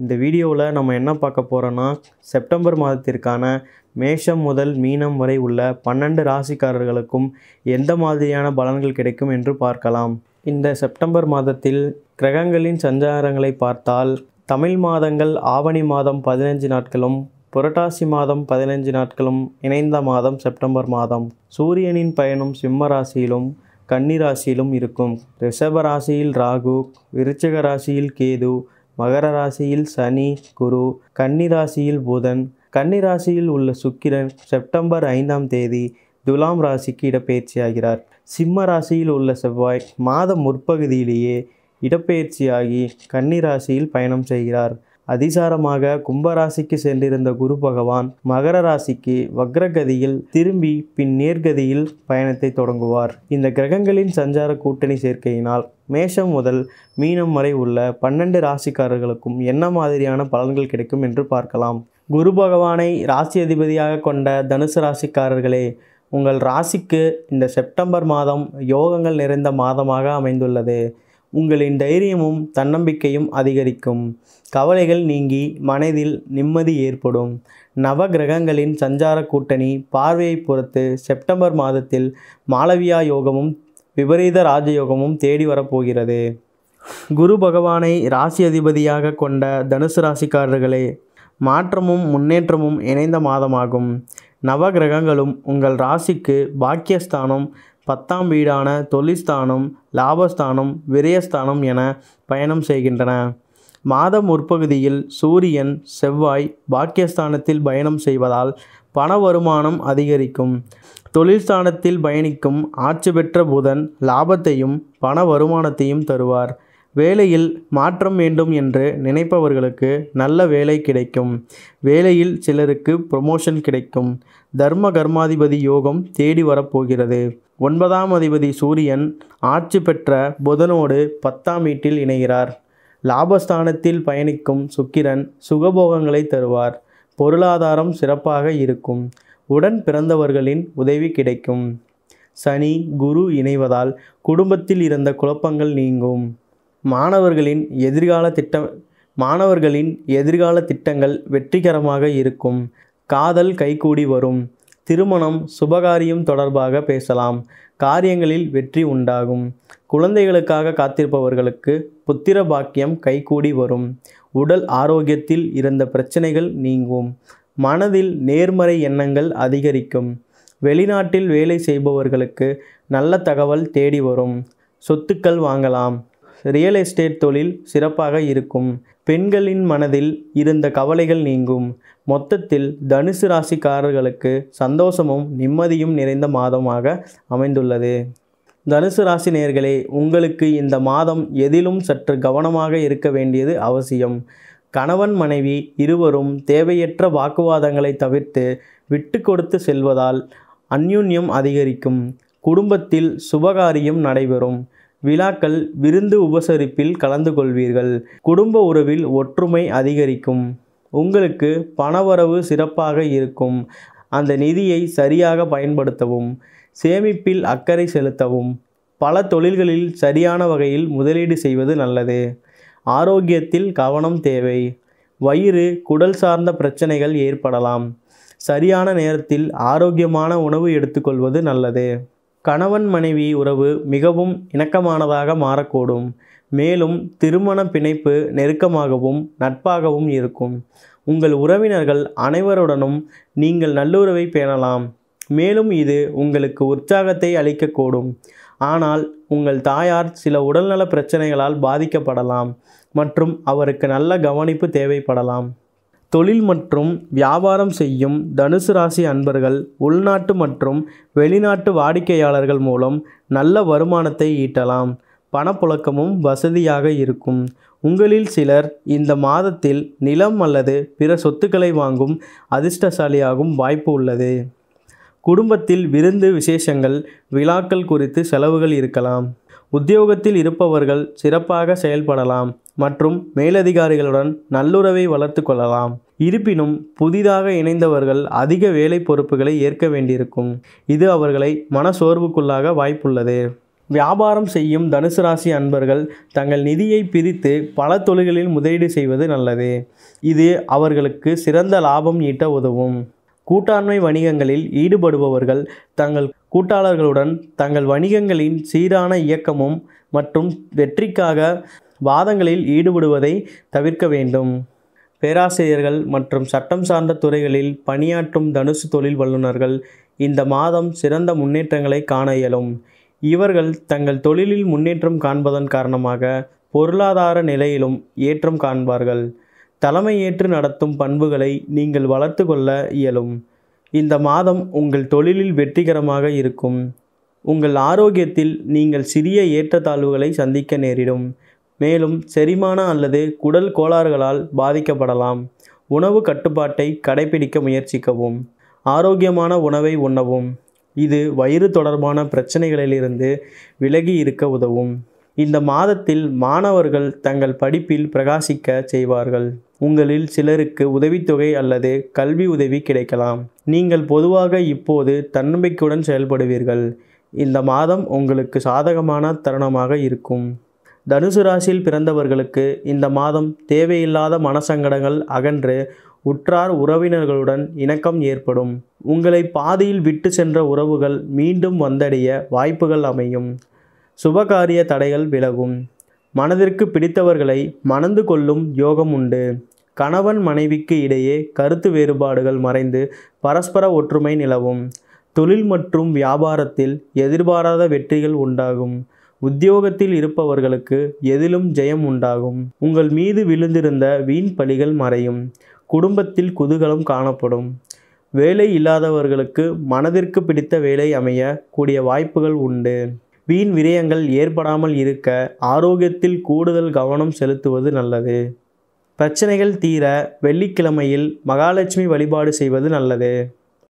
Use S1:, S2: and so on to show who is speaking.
S1: இந்த வீடியோவில் நம்ம என்ன பார்க்க போகிறோன்னா செப்டம்பர் மாதத்திற்கான மேஷம் முதல் மீனம் வரை உள்ள பன்னெண்டு ராசிக்காரர்களுக்கும் எந்த மாதிரியான பலன்கள் கிடைக்கும் என்று பார்க்கலாம். இந்த செப்டம்பர் மாதத்தில் கிரகங்களின் சஞ்சாரங்களை பார்த்தால் தமிழ் மாதங்கள் ஆவணி மாதம் பதினஞ்சு நாட்களும் புரட்டாசி மாதம் பதினஞ்சு நாட்களும் இணைந்த மாதம் செப்டம்பர் மாதம். சூரியனின் பயணம் சிம்ம ராசியிலும் கன்னி ராசியிலும் இருக்கும். ரிஷப ராசியில் ராகு விருச்சக ராசியில் கேது மகர ராசியில் சனி குரு கன்னி ராசியில் புதன் கன்னி ராசியில் உள்ள சுக்கிரன் செப்டம்பர் ஐந்தாம் தேதி துலாம் ராசிக்கு இடப்பெயர்ச்சியாகிறார். சிம்ம ராசியில் உள்ள செவ்வாய் மாத முற்பகுதியிலேயே இடப்பெயர்ச்சியாகி கன்னி ராசியில் பயணம் செய்கிறார். அதிசாரமாக கும்பராசிக்கு சென்றிருந்த குரு பகவான் மகர ராசிக்கு வக்ரகதியில் திரும்பி பின் நேர்கதியில் பயணத்தை தொடங்குவார். இந்த கிரகங்களின் சஞ்சார கூட்டணி சேர்க்கையினால் மேஷம் முதல் மீனம் வரை உள்ள பன்னெண்டு ராசிக்காரர்களுக்கும் என்ன மாதிரியான பலன்கள் கிடைக்கும் என்று பார்க்கலாம். குரு பகவானை ராசி அதிபதியாக கொண்ட தனுசு ராசிக்காரர்களே உங்கள் ராசிக்கு இந்த செப்டம்பர் மாதம் யோகங்கள் நிறைந்த மாதமாக அமைந்துள்ளது. உங்களின் தைரியமும் தன்னம்பிக்கையும் அதிகரிக்கும். கவலைகள் நீங்கி மனதில் நிம்மதி ஏற்படும். நவ கிரகங்களின் சஞ்சார கூட்டணி பார்வையை பொறுத்து செப்டம்பர் மாதத்தில் மாளவியா யோகமும் விபரீத ராஜயோகமும் தேடி வரப்போகிறது. குரு பகவானை ராசி அதிபதியாக கொண்ட தனுசு ராசிக்காரர்களே மாற்றமும் முன்னேற்றமும் இணைந்த மாதமாகும். நவ கிரகங்களும் உங்கள் ராசிக்கு பாக்கியஸ்தானம் பத்தாம் வீடான தொழில்ஸ்தானம் லாபஸ்தானம் விரயஸ்தானம் என பயணம் செய்கின்றன. மாதம் முற்பகுதியில் சூரியன் செவ்வாய் பாக்கியஸ்தானத்தில் பயணம் செய்வதால் பண வருமானம் அதிகரிக்கும். தொழில்ஸ்தானத்தில் பயணிக்கும் ஆட்சி பெற்ற புதன் லாபத்தையும் பண வருமானத்தையும் தருவார். வேலையில் மாற்றம் வேண்டும் என்று நினைப்பவர்களுக்கு நல்ல வேலை கிடைக்கும். வேலையில் சிலருக்கு ப்ரொமோஷன் கிடைக்கும். தர்ம கர்மாதிபதி யோகம் தேடி வரப்போகிறது. ஒன்பதாம் அதிபதி சூரியன் ஆட்சி பெற்ற புதனோடு பத்தாம் வீட்டில் இணைகிறார். லாபஸ்தானத்தில் பயணிக்கும் சுக்கிரன் சுகபோகங்களை தருவார். பொருளாதாரம் சிறப்பாக இருக்கும். உடன் பிறந்தவர்களின் உதவி கிடைக்கும். சனி குரு இணைவதால் குடும்பத்தில் இருந்த குழப்பங்கள் நீங்கும். மாணவர்களின் எதிர்கால திட்டம் மாணவர்களின் எதிர்கால திட்டங்கள் வெற்றிகரமாக இருக்கும். காதல் கைகூடி வரும். திருமணம் சுபகாரியம் தொடர்பாக பேசலாம். காரியங்களில் வெற்றி உண்டாகும். குழந்தைகளுக்காக காத்திருப்பவர்களுக்கு புத்திர பாக்கியம் கைகூடி வரும். உடல் ஆரோக்கியத்தில் இருந்த பிரச்சனைகள் நீங்கும். மனதில் நேர்மறை எண்ணங்கள் அதிகரிக்கும். வெளிநாட்டில் வேலை செய்பவர்களுக்கு நல்ல தகவல் தேடி வரும். சொத்துக்கள் வாங்கலாம். ரியல் எஸ்டேட் தொழில் சிறப்பாக இருக்கும். பெண்களின் மனதில் இருந்த கவலைகள் நீங்கும். மொத்தத்தில் தனுசு ராசிக்காரர்களுக்கு சந்தோஷமும் நிம்மதியும் நிறைந்த மாதமாக அமைந்துள்ளது. தனுசு ராசி நேர்களே உங்களுக்கு இந்த மாதம் எதிலும் சற்று கவனமாக இருக்க வேண்டியது அவசியம். கணவன் மனைவி இருவரும் தேவையற்ற வாக்குவாதங்களை தவிர்த்து விட்டு கொடுத்து செல்வதால் அந்யுன்யம் அதிகரிக்கும். குடும்பத்தில் சுபகாரியம் நடைபெறும். விழாக்கள் விருந்து உபசரிப்பில் கலந்து கொள்வீர்கள். குடும்ப உறவில் ஒற்றுமை அதிகரிக்கும். உங்களுக்கு பணவரவு சிறப்பாக இருக்கும். அந்த நிதியை சரியாக பயன்படுத்தவும் சேமிப்பில் அக்கறை செலுத்தவும் பல தொழில்களில் சரியான வகையில் முதலீடு செய்வது நல்லது. ஆரோக்கியத்தில் கவனம் தேவை. வயிறு குடல் சார்ந்த பிரச்சனைகள் ஏற்படலாம். சரியான நேரத்தில் ஆரோக்கியமான உணவு எடுத்துக்கொள்வது நல்லது. கணவன் மனைவி உறவு மிகவும் இணக்கமானதாக மாறக்கூடும். மேலும் திருமண பிணைப்பு நெருக்கமாகவும் நட்பாகவும் இருக்கும். உங்கள் உறவினர்கள் அனைவருடனும் நீங்கள் நல்லுறவை பேணலாம். மேலும் இது உங்களுக்கு உற்சாகத்தை அளிக்கக்கூடும். ஆனால் உங்கள் தாயார் சில உடல்நல பிரச்சனைகளால் பாதிக்கப்படலாம் மற்றும் அவருக்கு நல்ல கவனிப்பு தேவைப்படலாம். தொழில் மற்றும் வியாபாரம் செய்யும் தனுசு ராசி அன்பர்கள் உள்நாட்டு மற்றும் வெளிநாட்டு வாடிக்கையாளர்கள் மூலம் நல்ல வருமானத்தை ஈட்டலாம். பணப்புழக்கமும் வசதியாக இருக்கும். உங்களில் சிலர் இந்த மாதத்தில் நிலம் அல்லது பிற சொத்துக்களை வாங்கும் அதிர்ஷ்டசாலியாகும் வாய்ப்பு உள்ளது. குடும்பத்தில் விருந்து விசேஷங்கள் விழாக்கள் குறித்து செலவுகள் இருக்கலாம். உத்தியோகத்தில் இருப்பவர்கள் சிறப்பாக செயல்படலாம் மற்றும் மேலதிகாரிகளுடன் நல்லுறவை வளர்த்து கொள்ளலாம். இருப்பினும் புதிதாக இணைந்தவர்கள் அதிக வேலை பொறுப்புகளை ஏற்க வேண்டியிருக்கும். இது அவர்களை மனசோர்வுக்குள்ளாக வாய்ப்புள்ளது. வியாபாரம் செய்யும் தனுசு ராசி அன்பர்கள் தங்கள் நிதியை பிரித்து பல தொழில்களில் முதலீடு செய்வது நல்லது. இது அவர்களுக்கு சிறந்த லாபம் ஈட்ட உதவும். கூட்டாண்மை வணிகங்களில் ஈடுபடுபவர்கள் தங்கள் கூட்டாளர்களுடன் தங்கள் வணிகங்களின் சீரான இயக்கமும் மற்றும் வெற்றிக்காக வாதங்களில் ஈடுபடுவதை தவிர்க்க வேண்டும். பேராசிரியர்கள் மற்றும் சட்டம் சார்ந்த துறைகளில் பணியாற்றும் தனுசு தொழில் வல்லுநர்கள் இந்த மாதம் சிறந்த முன்னேற்றங்களை காண இயலும். இவர்கள் தங்கள் தொழிலில் முன்னேற்றம் காண்பதன் காரணமாக பொருளாதார நிலையிலும் ஏற்றம் காண்பார்கள். தலைமையேற்று நடத்தும் பண்புகளை நீங்கள் வளர்த்து கொள்ள இயலும். இந்த மாதம் உங்கள் தொழிலில் வெற்றிகரமாக இருக்கும். உங்கள் ஆரோக்கியத்தில் நீங்கள் சிறிய ஏற்றத்தாழ்வுகளை சந்திக்க நேரிடும். மேலும் செரிமான அல்லது குடல் கோளாறுகளால் பாதிக்கப்படலாம். உணவு கட்டுப்பாட்டை கடைபிடிக்க முயற்சிக்கவும். ஆரோக்கியமான உணவை உண்ணவும். இது வயிறு தொடர்பான பிரச்சனைகளிலிருந்து விலகி இருக்க உதவும். இந்த மாதத்தில் மாணவர்கள் தங்கள் படிப்பில் பிரகாசிக்க செய்வார்கள். உங்களில் சிலருக்கு உதவித்தொகை அல்லது கல்வி உதவி கிடைக்கலாம். நீங்கள் பொதுவாக இப்போது தன்னம்பிக்கையுடன் செயல்படுவீர்கள். இந்த மாதம் உங்களுக்கு சாதகமான தருணமாக இருக்கும். தனுசு ராசியில் பிறந்தவர்களுக்கு இந்த மாதம் தேவையில்லாத மனசங்கடங்கள் அகன்று உற்றார் உறவினர்களுடன் இணக்கம் ஏற்படும். உங்களை பாதியில் விட்டு சென்ற உறவுகள் மீண்டும் வந்தடைய வாய்ப்புகள் அமையும். சுபகாரிய தடைகள் விலகும். மனதிற்கு பிடித்தவர்களை மணந்து கொள்ளும் யோகம் உண்டு கணவன் மனைவிக்கு இடையே கருத்து வேறுபாடுகள் மறைந்து பரஸ்பர ஒற்றுமை நிலவும். தொழில் மற்றும் வியாபாரத்தில் எதிர்பாராத வெற்றிகள் உண்டாகும். உத்தியோகத்தில் இருப்பவர்களுக்கு எதிலும் ஜெயம் உண்டாகும். உங்கள் மீது விழுந்திருந்த வீண் பலிகள் மறையும். குடும்பத்தில் குதூகலம் காணப்படும். வேலை இல்லாதவர்களுக்கு மனதிற்கு பிடித்த வேலை அமைய கூடிய வாய்ப்புகள் உண்டு. வீண் விரயங்கள் ஏற்படாமல் இருக்க ஆரோக்கியத்தில் கூடுதல் கவனம் செலுத்துவது நல்லது. பிரச்சனைகள் தீர வெள்ளிக்கிழமையில் மகாலட்சுமி வழிபாடு செய்வது நல்லது.